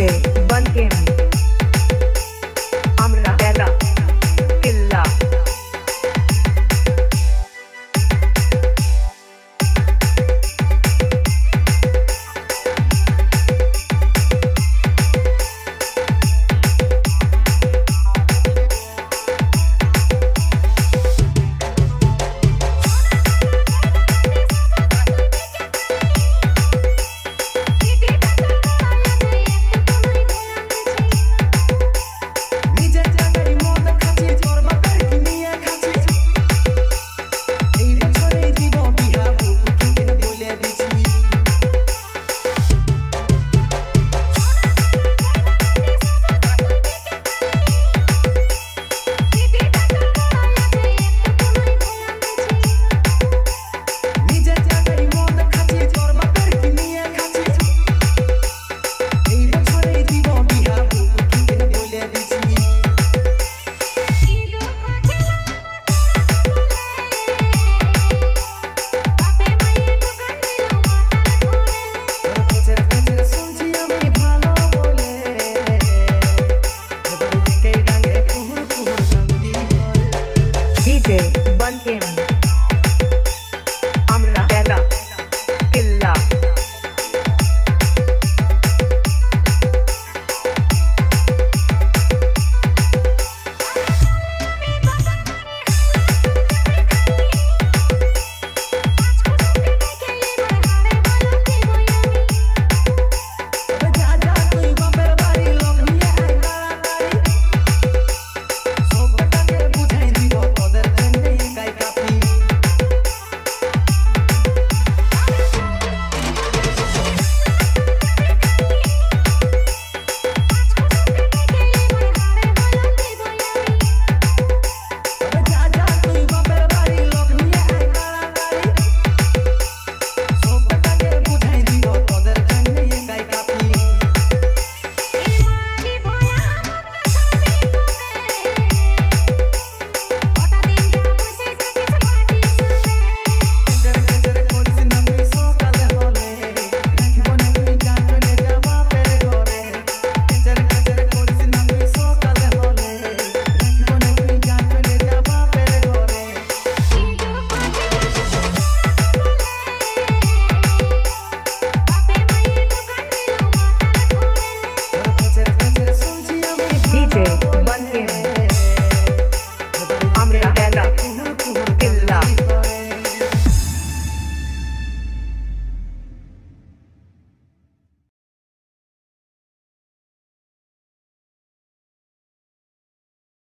Okay.